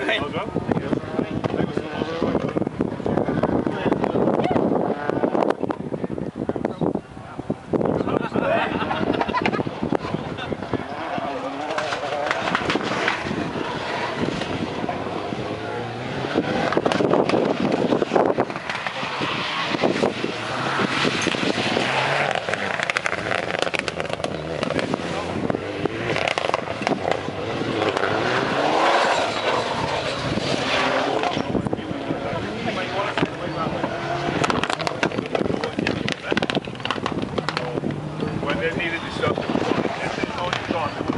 最後に that needed to shut the This is time.